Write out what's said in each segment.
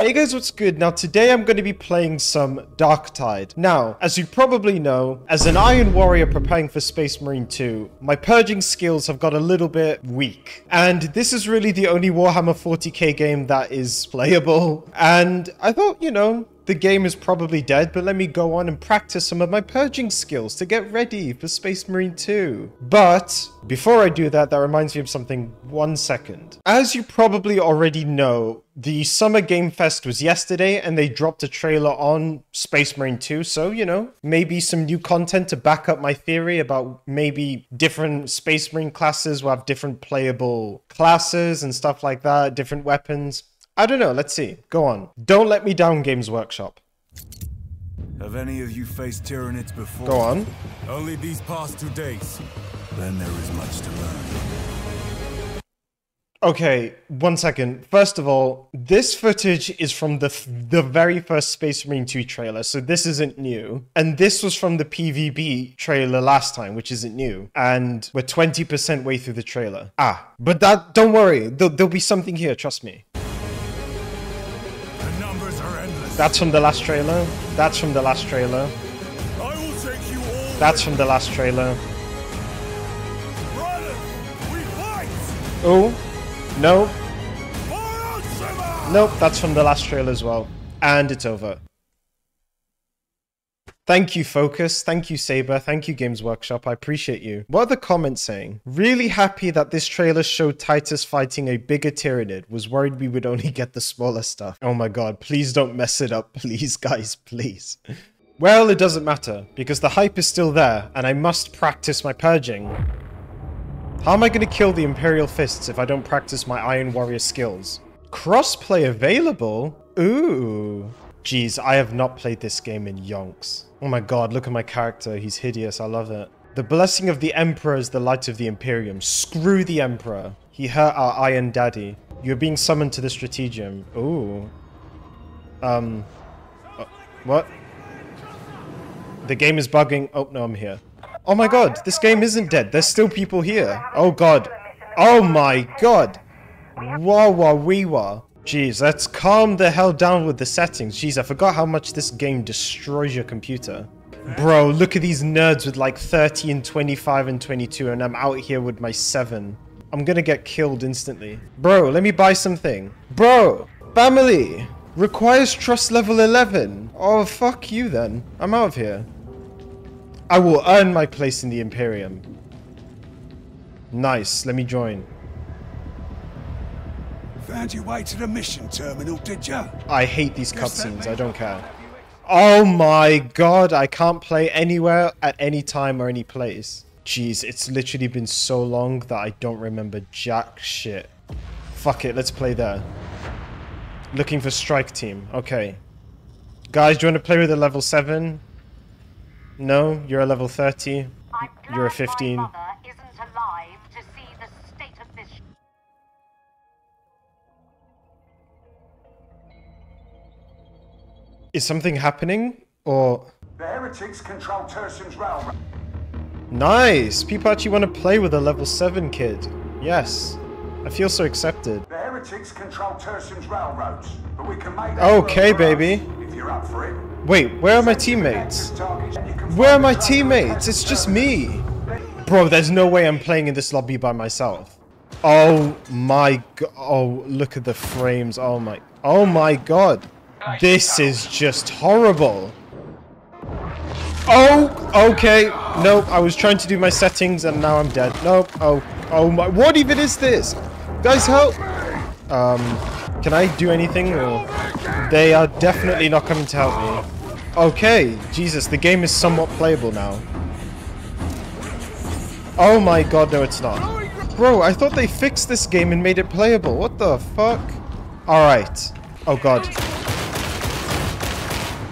Hey guys, what's good? Now today I'm going to be playing some Darktide. Now, as you probably know, as an Iron Warrior preparing for Space Marine 2, my purging skills have got a little bit weak. And this is really the only Warhammer 40k game that is playable. And I thought, you know, the game is probably dead, but let me go on and practice some of my purging skills to get ready for Space Marine 2. But before I do that, that reminds me of something one second. As you probably already know, the Summer Game Fest was yesterday and they dropped a trailer on Space Marine 2. So, you know, maybe some new content to back up my theory about maybe different Space Marine classes will have different playable classes and stuff like that, different weapons. I don't know. Let's see. Go on. Don't let me down, Games Workshop. Have any of you faced Tyranids before? Go on. Only these past two days. Then there is much to learn. Okay, one second. First of all, this footage is from the the very first Space Marine 2 trailer, so this isn't new. And this was from the PVB trailer last time, which isn't new. And we're 20% way through the trailer. Ah, but that don't worry. There'll, there'll be something here, trust me. That's from the last trailer. That's from the last trailer. I will take you all. That's from the last trailer. Brothers. Oh, no, Nope, that's from the last trailer as well. And it's over. Thank you, Focus. Thank you, Saber. Thank you, Games Workshop. I appreciate you. What are the comments saying? Really happy that this trailer showed Titus fighting a bigger Tyranid. Was worried we would only get the smaller stuff. Oh my god, please don't mess it up. Please, guys, please. Well, it doesn't matter, because the hype is still there, and I must practice my purging. How am I going to kill the Imperial Fists if I don't practice my Iron Warrior skills? Crossplay available? Ooh. Jeez, I have not played this game in yonks. Oh my god, look at my character. He's hideous. I love it. The blessing of the Emperor is the light of the Imperium. Screw the Emperor. He hurt our Iron Daddy. You're being summoned to the Strategium. Ooh. Um. uh, what? The game is bugging. Oh, no, I'm here. Oh my god, this game isn't dead. There's still people here. Oh god. Oh my god. Wah wah wee wah. Jeez, let's calm the hell down with the settings. Jeez, I forgot how much this game destroys your computer. Bro, look at these nerds with like 30 and 25 and 22 and I'm out here with my 7. I'm gonna get killed instantly. Bro, let me buy something. Bro, family, requires trust level 11. Oh, fuck you then. I'm out of here. I will earn my place in the Imperium. Nice, let me join. Found your way to the mission terminal, did ya? I hate these cutscenes, I don't care. Oh my god, I can't play anywhere at any time or any place. Jeez, it's literally been so long that I don't remember jack shit. Fuck it, let's play there. Looking for strike team, okay. Guys, do you want to play with a level 7? No, you're a level 30. I'm You're a 15. Is something happening? Or... The heretics control Tertium's railroad. Nice! People actually want to play with a level 7 kid. Yes. I feel so accepted. The heretics control Tertium's railroads, but we can make Okay, work for us, baby. If you're up for it. Wait, where are my teammates? Where are my teammates? It's just me. Bro, there's no way I'm playing in this lobby by myself. Oh my god. Oh, look at the frames. Oh my. Oh my god. This is just horrible. Oh, okay. Nope, I was trying to do my settings and now I'm dead. Nope. Oh, oh my. What even is this? Guys, help. Um, can I do anything? Or... They are definitely not coming to help me. Okay, Jesus, the game is somewhat playable now. Oh my god, no it's not. Bro, I thought they fixed this game and made it playable. What the fuck? Alright. Oh god.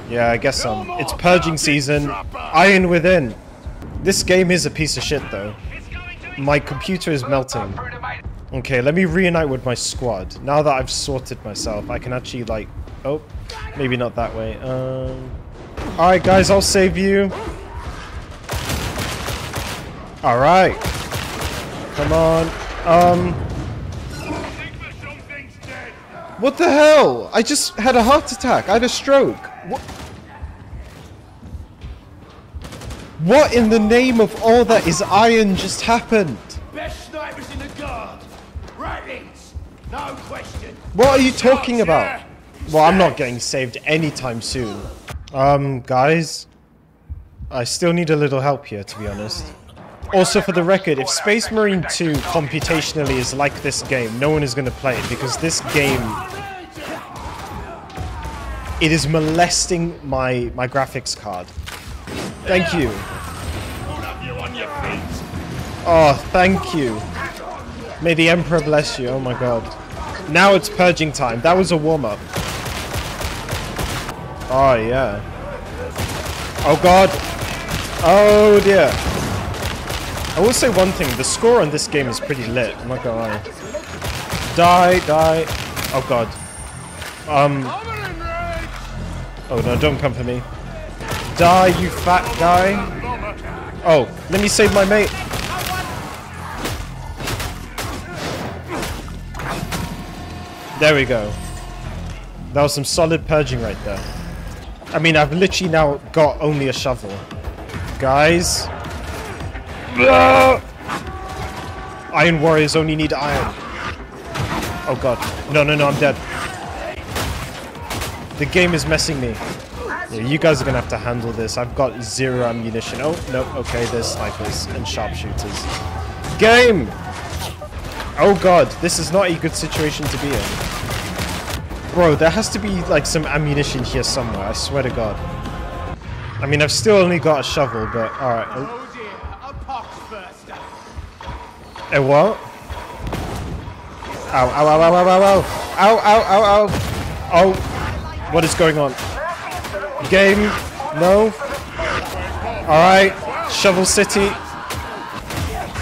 Yeah, I guess um, it's purging season. Iron Within. This game is a piece of shit though. My computer is melting. Okay, let me reunite with my squad. Now that I've sorted myself, I can actually like... Oh, maybe not that way. Um, Alright guys, I'll save you. Alright. Come on. Um, What the hell? I just had a heart attack. I had a stroke. What? What in the name of all that is iron just happened? Best snipers in the guard. Ratlings. No question. What are you talking about? Well, I'm not getting saved anytime soon. Um, guys, I still need a little help here, to be honest. Also, for the record, if Space Marine 2 computationally is like this game, no one is going to play it because this game it is molesting my my graphics card. Thank you. Hold up you on your feet. Oh, thank you. May the Emperor bless you. Oh my god. Now it's purging time. That was a warm-up. Oh, yeah. Oh god. Oh dear. I will say one thing. The score on this game is pretty lit. I'm not gonna lie. Die, die. Oh god. Um. Oh no, don't come for me. Die, you fat guy. Oh, let me save my mate. There we go. That was some solid purging right there. I mean, I've literally now got only a shovel. Guys. Iron warriors only need iron. Oh god. No, no, no, I'm dead. The game is messing me. You guys are gonna have to handle this. I've got zero ammunition. Oh, no, okay, there's snipers and sharpshooters. Game! Oh god, this is not a good situation to be in. Bro, there has to be like some ammunition here somewhere, I swear to god. I mean, I've still only got a shovel, but alright. Oh, a what? Ow, ow, ow, ow, ow, ow, ow. Ow, ow, ow, ow. Oh, what is going on? Game, no. Alright, Shovel City.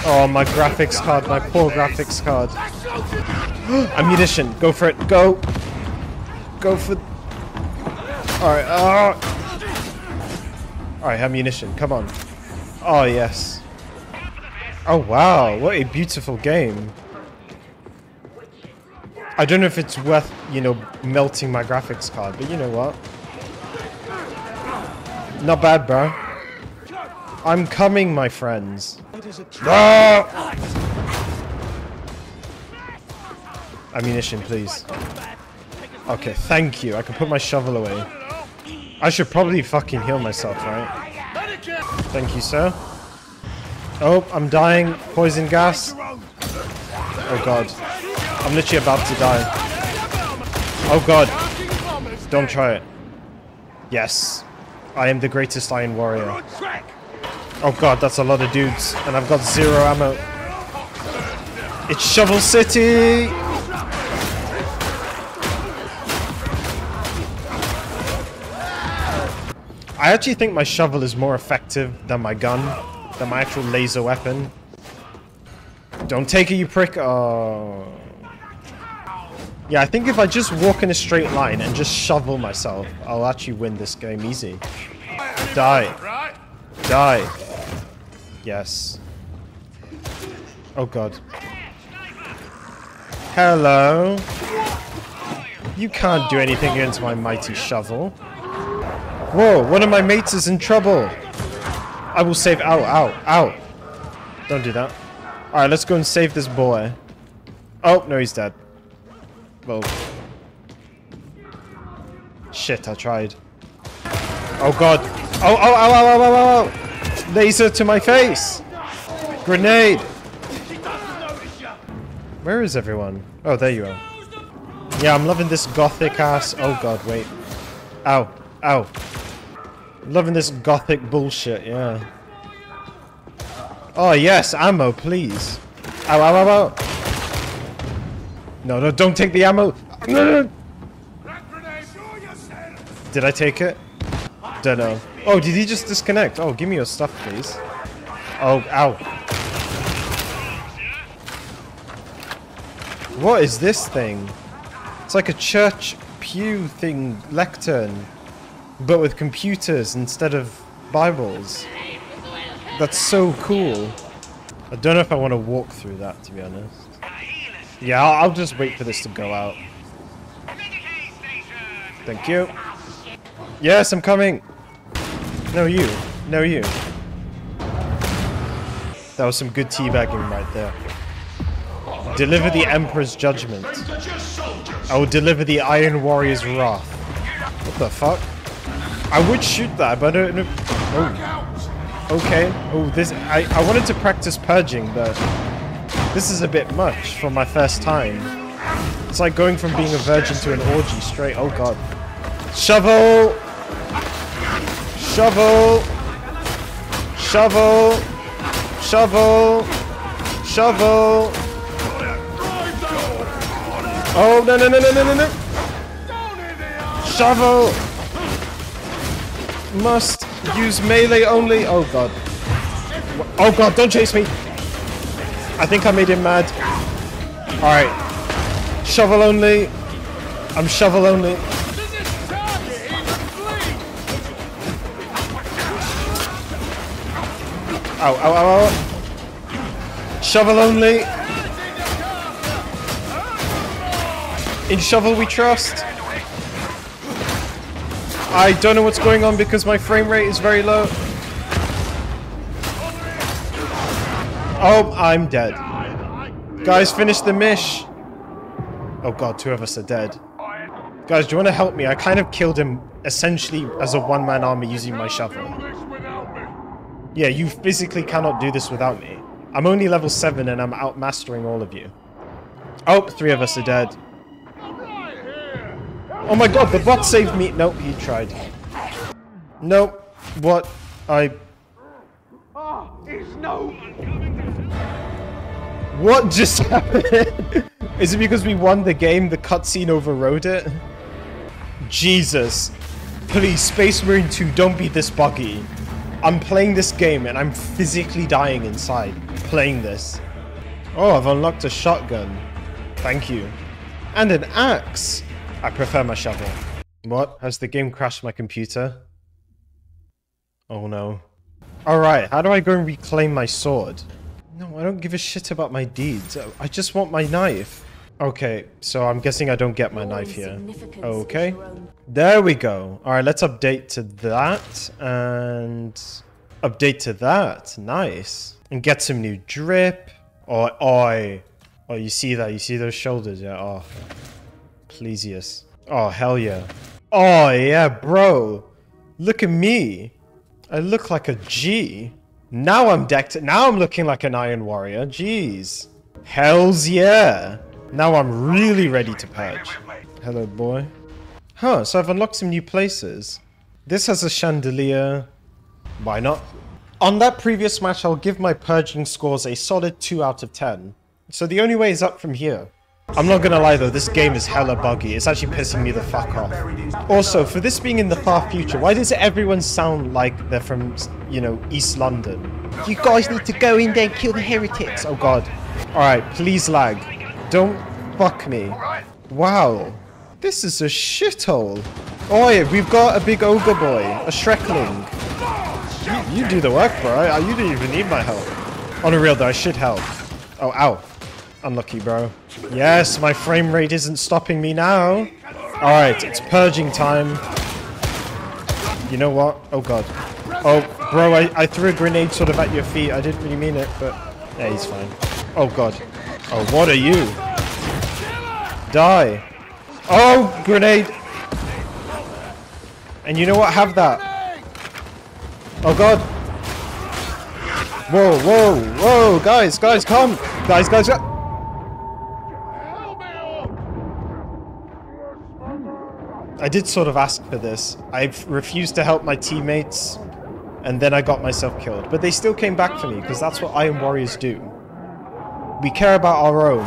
Oh, my graphics card, my poor graphics card. Ammunition, go for it, go. Go for... Alright, uh... Alright, ammunition, come on. Oh, yes. Oh, wow, what a beautiful game. I don't know if it's worth, you know, melting my graphics card, but you know what? Not bad, bro. I'm coming, my friends. Ah! Ammunition, please. Okay, thank you. I can put my shovel away. I should probably fucking heal myself, right? Thank you, sir. Oh, I'm dying. Poison gas. Oh god. I'm literally about to die. Oh god. Don't try it. Yes. I am the greatest Iron Warrior. Oh god, that's a lot of dudes. And I've got zero ammo. It's Shovel City! I actually think my shovel is more effective than my gun, than my actual laser weapon. Don't take it, you prick. Oh. Yeah, I think if I just walk in a straight line and just shovel myself, I'll actually win this game easy. Die. Die. Yes. Oh god. Hello. You can't do anything against my mighty shovel. Whoa, one of my mates is in trouble. I will save. Ow, ow, ow. Don't do that. Alright, let's go and save this boy. Oh, no, he's dead. Well. Shit, I tried. Oh god. Oh, oh, oh, oh, oh, oh, oh. Laser to my face. Grenade. She doesn't notice you. Where is everyone? Oh, there you are. Yeah, I'm loving this gothic ass. Oh god, wait. Ow. Ow. Loving this gothic bullshit, yeah. Oh, yes, ammo, please. Ow, ow, ow, ow. No, no, don't take the ammo. That grenade. Show. Did I take it? Oh, did he just disconnect? Oh, give me your stuff, please. Oh, ow. What is this thing? It's like a church pew thing, lectern, but with computers instead of Bibles. That's so cool. I don't know if I want to walk through that, to be honest. Yeah, I'll, I'll just wait for this to go out. Thank you. Yes, I'm coming. No, you. No, you. That was some good teabagging right there. Deliver the Emperor's judgment. I will deliver the Iron Warrior's wrath. What the fuck? I would shoot that, but I don't know. Oh. Okay. Oh, this. I, I wanted to practice purging, but this is a bit much for my first time. It's like going from being a virgin to an orgy straight. Oh god. Shovel! Shovel! Shovel! Shovel! Shovel! Oh no no no no no no! Shovel! Must use melee only. Oh god. Oh god, don't chase me! I think I made him mad. Alright. Shovel only. I'm shovel only. Ow, ow, ow, ow. Shovel only. In shovel we trust. I don't know what's going on because my frame rate is very low. Oh, I'm dead. Guys, finish the mish. Oh god, two of us are dead. Guys, do you want to help me? I kind of killed him essentially as a one-man army using my shovel. Yeah, you physically cannot do this without me. I'm only level 7 and I'm outmastering all of you. Oh, three of us are dead. Oh my god, the bot saved me. Nope, he tried. Nope. What? I... What just happened? Is it because we won the game, the cutscene overrode it? Jesus. Please, Space Marine 2, don't be this buggy. I'm playing this game and I'm physically dying inside playing this. Oh, I've unlocked a shotgun. Thank you. And an axe. I prefer my shovel. What? Has the game crashed my computer? Oh no. Alright, how do I go and reclaim my sword? No, I don't give a shit about my deeds. I just want my knife. Okay, so I'm guessing I don't get my knife here. Okay. There we go. Alright, let's update to that. And update to that. Nice. And get some new drip. Oh, oi. Oh, you see that? You see those shoulders? Yeah, oh. Plesius. Oh, hell yeah. Oh, yeah, bro. Look at me. I look like a G. Now I'm decked. Now I'm looking like an Iron Warrior. Jeez. Hells yeah. Now I'm really ready to purge. Hello, boy. Huh, so I've unlocked some new places. This has a chandelier. Why not? On that previous match, I'll give my purging scores a solid 2 out of 10. So the only way is up from here. I'm not gonna lie though, this game is hella buggy. It's actually pissing me the fuck off. Also, for this being in the far future, why does everyone sound like they're from, you know, East London? You guys need to go in there and kill the heretics. Oh god. Alright, please lag. Don't fuck me. Wow. This is a shithole. Oi, we've got a big ogre boy. A Shrekling. You, you do the work, bro. You didn't even need my help. On a real though, I should help. Oh, ow. Unlucky, bro. Yes, my frame rate isn't stopping me now. Alright, it's purging time. You know what? Oh god. Oh, bro, I, I threw a grenade sort of at your feet. I didn't really mean it, but... Yeah, he's fine. Oh god. Oh, what are you? Die. Oh, grenade. And you know what? Have that. Oh god. Whoa, whoa, whoa, guys, guys, come. Guys, guys, guys. I did sort of ask for this. I refused to help my teammates, and then I got myself killed. But they still came back for me, because that's what Iron Warriors do. We care about our own,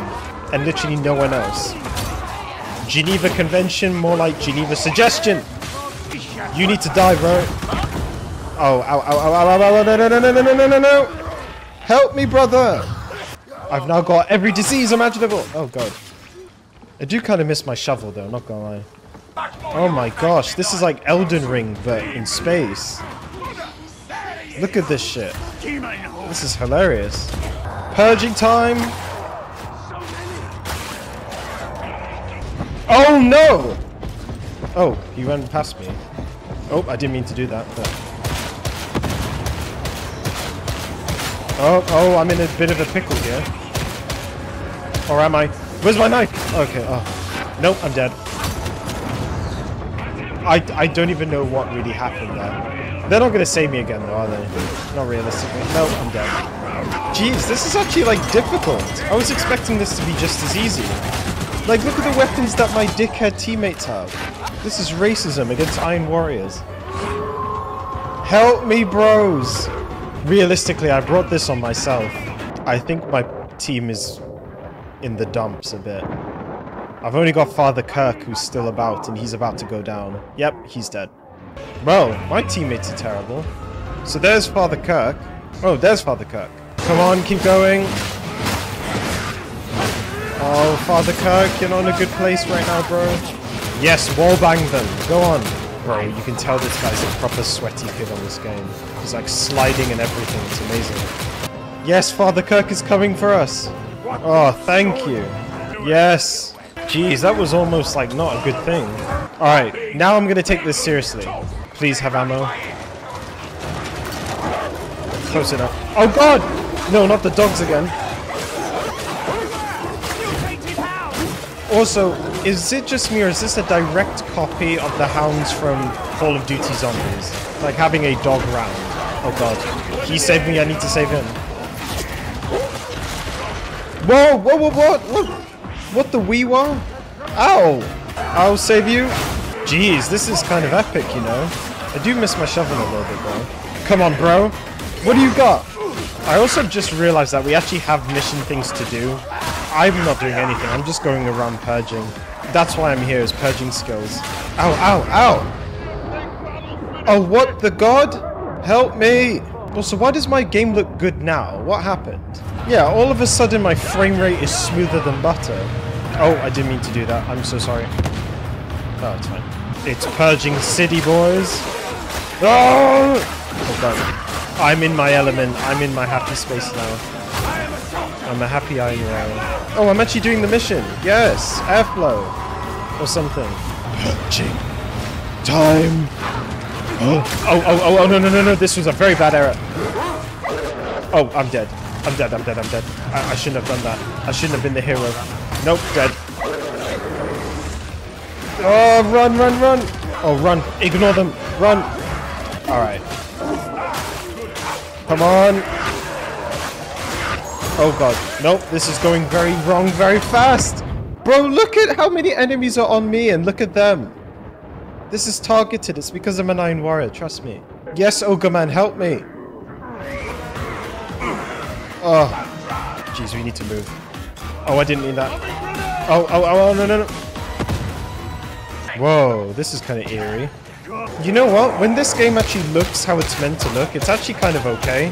and literally no one else. Geneva Convention, more like Geneva Suggestion. You need to die, bro. Oh, ow, ow, ow, ow, ow, ow, no, no, no, no, no, no, no, no. Help me, brother. I've now got every disease imaginable. Oh, God. I do kind of miss my shovel, though, not gonna lie. Oh my gosh, this is like Elden Ring, but in space. Look at this shit. This is hilarious. Purging time! Oh no! Oh, he went past me. Oh, I didn't mean to do that. But... Oh, oh, I'm in a bit of a pickle here. Or am I? Where's my knife? Okay, oh. Nope, I'm dead. I, I don't even know what really happened there. They're not going to save me again, though, are they? Not realistically. No, I'm dead. Jeez, this is actually, like, difficult. I was expecting this to be just as easy. Like, look at the weapons that my dickhead teammates have. This is racism against Iron Warriors. Help me, bros! Realistically, I brought this on myself. I think my team is in the dumps a bit. I've only got Father Kirk who's still about, and he's about to go down. Yep, he's dead. Well, my teammates are terrible. So there's Father Kirk. Oh, there's Father Kirk. Come on, keep going. Oh, Father Kirk, you're not in a good place right now, bro. Yes, wallbang them. Go on. Bro, you can tell this guy's a proper sweaty kid on this game. He's like sliding and everything. It's amazing. Yes, Father Kirk is coming for us. Oh, thank you. Yes. Jeez, that was almost like not a good thing. Alright, now I'm gonna take this seriously. Please have ammo. Close enough. Oh god! No, not the dogs again. Also, is it just me or is this a direct copy of the hounds from Call of Duty Zombies? Like having a dog round. Oh god. He saved me, I need to save him. Whoa, whoa, whoa, what? What? What the wee one? Ow! I'll save you. Jeez, this is kind of epic, you know? I do miss my shovel a little bit, though. Come on, bro. What do you got? I also just realized that we actually have mission things to do. I'm not doing anything. I'm just going around purging. That's why I'm here, is purging skills. Ow, ow, ow! Oh, what the god? Help me! Also, why does my game look good now? What happened? Yeah, all of a sudden my frame rate is smoother than butter. Oh, I didn't mean to do that. I'm so sorry. Oh, it's fine. It's purging city, boys. Oh! oh God. I'm in my element. I'm in my happy space now. I'm a happy Iron Warrior. Oh, I'm actually doing the mission. Yes, airflow. Or something. Purging. Time. Oh, oh, oh, oh, oh, no, no, no, no. This was a very bad error. Oh, I'm dead. I'm dead, I'm dead, I'm dead. I, I shouldn't have done that. I shouldn't have been the hero. Nope, dead. Oh, run, run, run. Oh, run. Ignore them. Run. Alright. Come on. Oh god. Nope, this is going very wrong very fast. Bro, look at how many enemies are on me and look at them. This is targeted. It's because I'm an Iron Warrior. Trust me. Yes, Ogre Man, help me. Oh. Jeez, we need to move. Oh, I didn't mean that. Oh, oh, oh, oh, no, no, no. Whoa, this is kind of eerie. You know what? When this game actually looks how it's meant to look, it's actually kind of okay.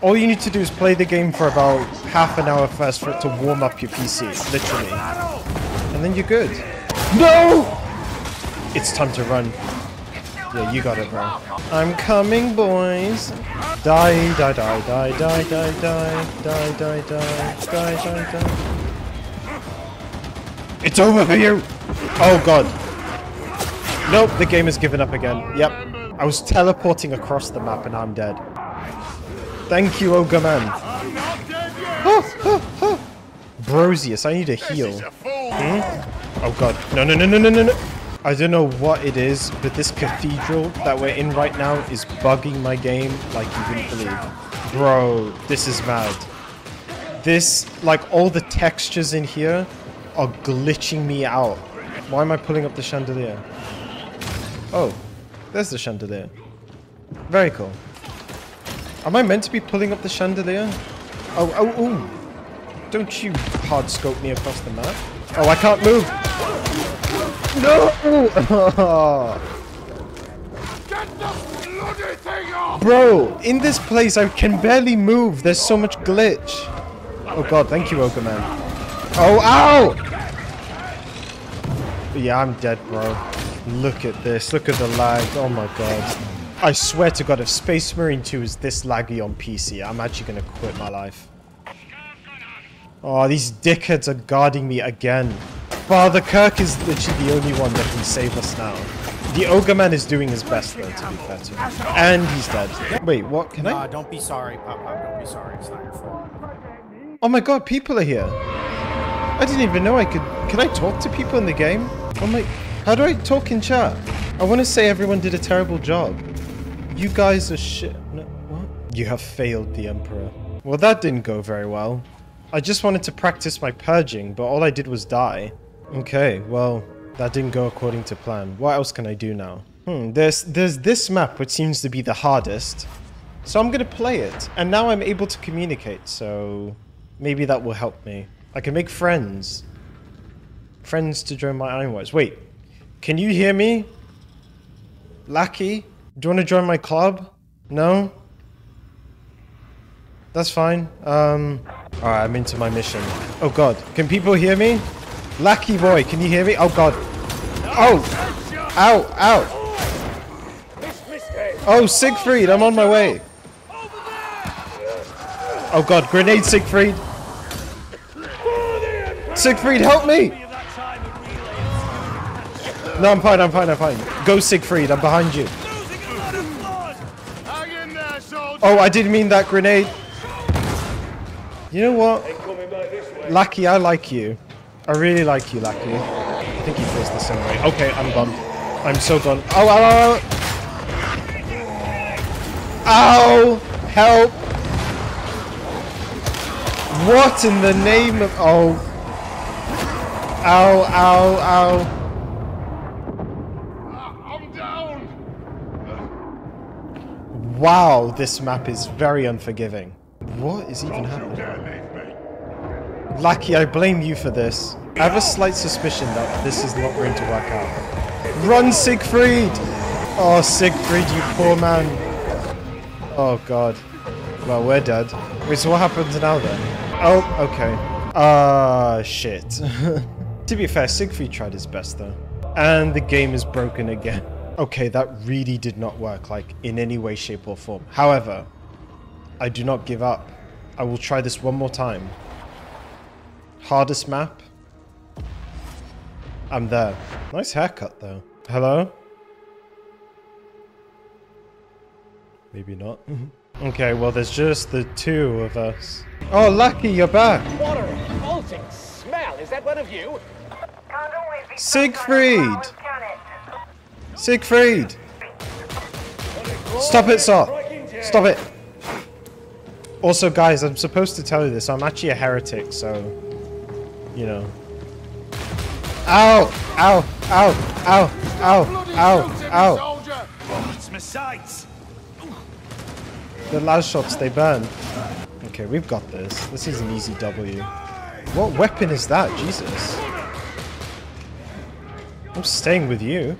All you need to do is play the game for about half an hour first for it to warm up your PC, literally. And then you're good. No! It's time to run. Yeah, you got it, bro. I'm coming, boys. Die, die, die, die, die, die, die, die, die, die, die, die, die. It's over for you! Oh god. Nope, the game has given up again. Yep. I was teleporting across the map and I'm dead. Thank you, Ogre Man. Oh, oh, oh. Brosius, I need a heal. Hmm? Oh god. No, no, no, no, no, no, no. I don't know what it is, but this cathedral that we're in right now is bugging my game like you wouldn't believe. Bro, this is mad. This, like all the textures in here are glitching me out. Why am I pulling up the chandelier? Oh, there's the chandelier. Very cool. Am I meant to be pulling up the chandelier? Oh, oh, oh. Don't you hard scope me across the map. Oh, I can't move. No! Bro, in this place I can barely move. There's so much glitch. Oh god, thank you, Ogre Man. Oh, ow! Yeah, I'm dead, bro. Look at this. Look at the lag. Oh my god. I swear to god, if Space Marine 2 is this laggy on PC, I'm actually going to quit my life. Oh, these dickheads are guarding me again. Father Kirk is literally the only one that can save us now. The Ogre Man is doing his best though, to be fair to him. And he's dead. Wait, what? Can I? don't be sorry, Pop Pop. Don't be sorry. It's not your fault. Oh my god, people are here. I didn't even know I could. Can I talk to people in the game? Oh my. How do I talk in chat? I want to say everyone did a terrible job. You guys are shit. No, what? You have failed the Emperor. Well, that didn't go very well. I just wanted to practice my purging, but all I did was die. Okay, well, that didn't go according to plan. What else can I do now? Hmm, there's, there's this map which seems to be the hardest. So I'm gonna play it. And now I'm able to communicate, so maybe that will help me. I can make friends. Friends to join my Ironwatch. Wait, can you hear me? Lackey? Do you want to join my club? No? That's fine. Um, alright, I'm into my mission. Oh god, can people hear me? Lackey boy, can you hear me? Oh god. Oh! Ow, ow! Oh, Siegfried, I'm on my way. Oh god, grenade Siegfried. Siegfried, help me! No, I'm fine, I'm fine, I'm fine. Go Siegfried, I'm behind you. Oh, I didn't mean that grenade. You know what? Lucky, I like you. I really like you, Lucky. I think he feels the same way. Okay, I'm gone. I'm so gone. Oh, ow, ow, ow. Ow! Help! What in the name of... Oh. Ow, ow, ow. I'm down! Wow, this map is very unforgiving. What is even happening? Lucky, I blame you for this. I have a slight suspicion that this is not going to work out. Run, Siegfried! Oh, Siegfried, you poor man. Oh, God. Well, we're dead. Wait, so what happens now then? Oh, okay. Ah, shit. to be fair, Siegfried tried his best though. And the game is broken again. Okay, that really did not work, like, in any way, shape, or form. However, I do not give up. I will try this one more time. Hardest map. I'm there. Nice haircut though. Hello? Maybe not. Mm-hmm. okay, well there's just the two of us. Oh, Lucky, you're back. Revolting smell! Is that one of you? Can't always be Siegfried! sunshine and flowers, can it? Siegfried! Stop it, sir! Stop it! Also, guys, I'm supposed to tell you this. I'm actually a heretic, so... You know. Ow! Ow! Ow! Ow! Ow! Ow! Ow! Soldier! It's my sights! The last shots, they burn. Okay, we've got this. This is an easy W. What weapon is that? Jesus. I'm staying with you.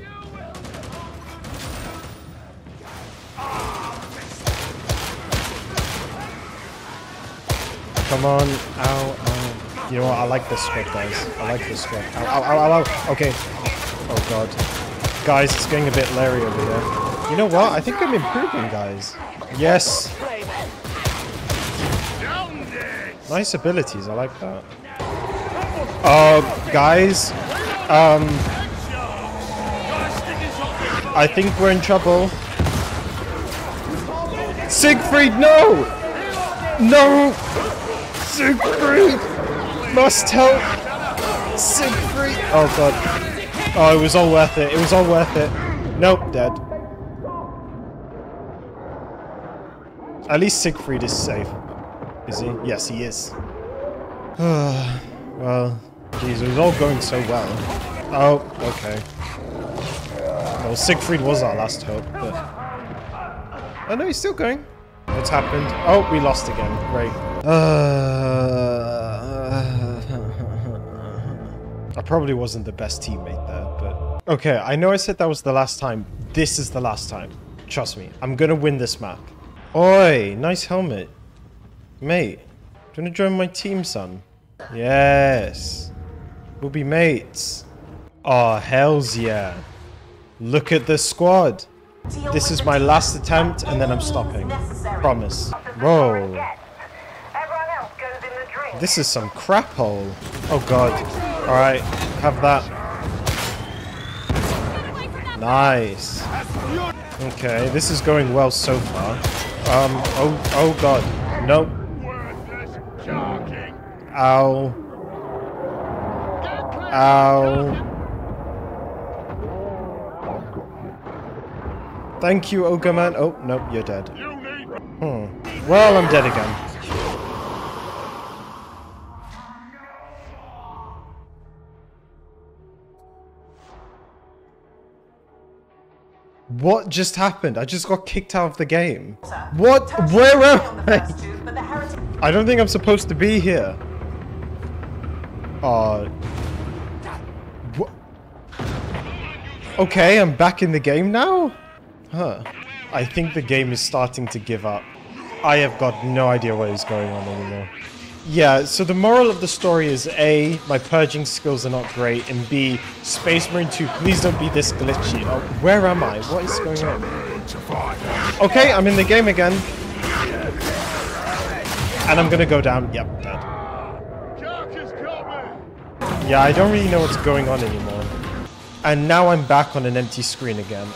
Come on. Ow, ow. You know what? I like this squad, guys. I like this squad. Ow, ow, ow, ow, ow. Okay. Oh, God. Guys, it's getting a bit Larry over here. You know what? I think I'm improving, guys. Yes. Nice abilities, I like that. Uh, guys, um, I think we're in trouble. Siegfried, no! No! Siegfried! Must help! Siegfried! Oh god. Oh, it was all worth it. It was all worth it. Nope, dead. At least Siegfried is safe. Is he? Yes, he is. well, geez, it was all going so well. Oh, okay. Well, Siegfried was our last hope, but... Oh no, he's still going. What's happened? Oh, we lost again. Great. Uh... I probably wasn't the best teammate there, but... Okay, I know I said that was the last time. This is the last time. Trust me, I'm gonna win this map. Oi, nice helmet. Mate, do you want to join my team, son? Yes. We'll be mates. Oh, hells yeah. Look at the squad. This is my last attempt and then I'm stopping. Promise. Whoa. Everyone else goes in the drink. This is some crap hole. Oh god. Alright. Have that. Nice. Okay, this is going well so far. Um, oh, oh god. Nope. Ow. Ow. Thank you, Ogre Man. Oh, nope, you're dead. Hmm. Well, I'm dead again. What just happened? I just got kicked out of the game. What? Where am I? I don't think I'm supposed to be here. Uh. What? Okay, I'm back in the game now? Huh. I think the game is starting to give up. I have got no idea what is going on anymore. Yeah, so the moral of the story is A, my purging skills are not great, and B, Space Marine 2, please don't be this glitchy. Oh, where am I? What is going on? Okay, I'm in the game again. And I'm gonna go down. Yep, dead. Yeah, I don't really know what's going on anymore. And now I'm back on an empty screen again.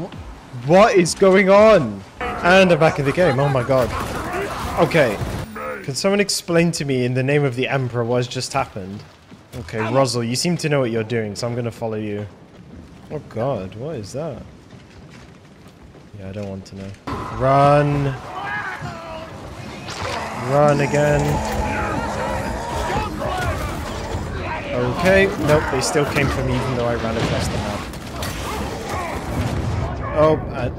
Wh- What is going on? And I'm back in the game. Oh my god. Okay. Can someone explain to me in the name of the Emperor what has just happened? Okay, Russell, you seem to know what you're doing, so I'm gonna follow you. Oh god, what is that? Yeah, I don't want to know. Run! Run again. Okay, nope, they still came for me even though I ran across the map. Oh, uh,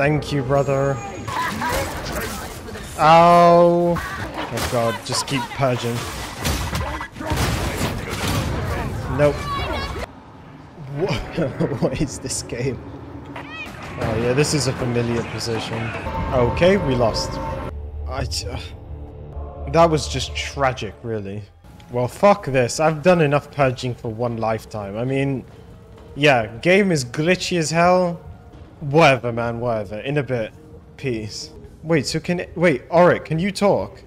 Thank you, brother. Ow! Oh god, just keep purging. Nope. What, what is this game? Oh yeah, this is a familiar position. Okay, we lost. I... j- uh, That was just tragic, really. Well, fuck this. I've done enough purging for one lifetime. I mean, yeah, game is glitchy as hell. Whatever, man, whatever. In a bit. Peace. Wait, so can... Wait, Auric, can you talk?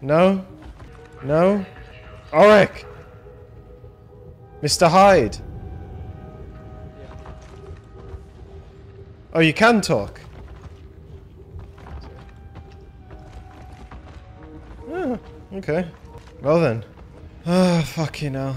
No? No? Auric! Mr. Hyde! Oh, you can talk? Ah, okay. Well then. Ah, fucking hell.